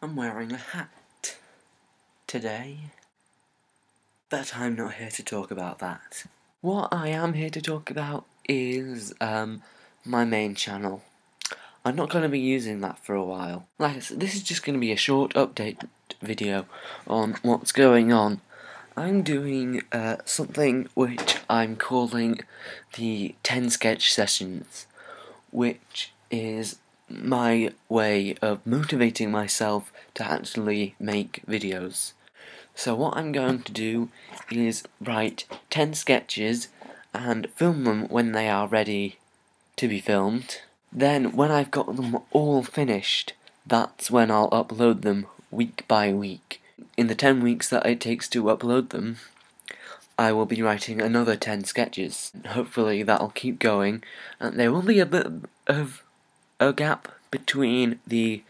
I'm wearing a hat today. But I'm not here to talk about that. What I am here to talk about is um, my main channel. I'm not going to be using that for a while. Like I said, this is just going to be a short update video on what's going on. I'm doing uh, something which I'm calling the 10 sketch sessions, which is my way of motivating myself to actually make videos. So what I'm going to do is write 10 sketches and film them when they are ready to be filmed. Then when I've got them all finished, that's when I'll upload them week by week. In the 10 weeks that it takes to upload them, I will be writing another 10 sketches. Hopefully that'll keep going, and there will be a bit of a gap between the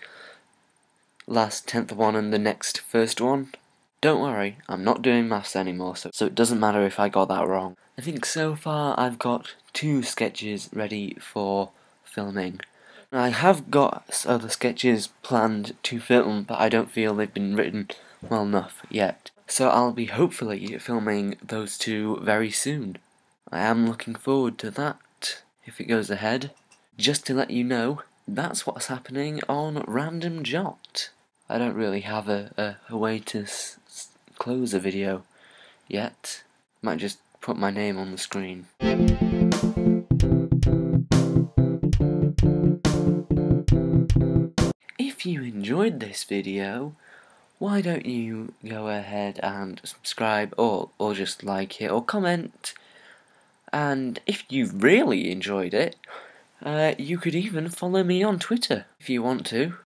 last 10th one and the next first one. Don't worry, I'm not doing maths anymore, so, so it doesn't matter if I got that wrong. I think so far I've got two sketches ready for filming. I have got other sketches planned to film, but I don't feel they've been written well enough yet. So I'll be hopefully filming those two very soon. I am looking forward to that, if it goes ahead. Just to let you know, that's what's happening on Random Jot. I don't really have a, a, a way to close a video yet. Might just put my name on the screen. If you enjoyed this video, why don't you go ahead and subscribe or, or just like it or comment and if you really enjoyed it uh, you could even follow me on Twitter if you want to.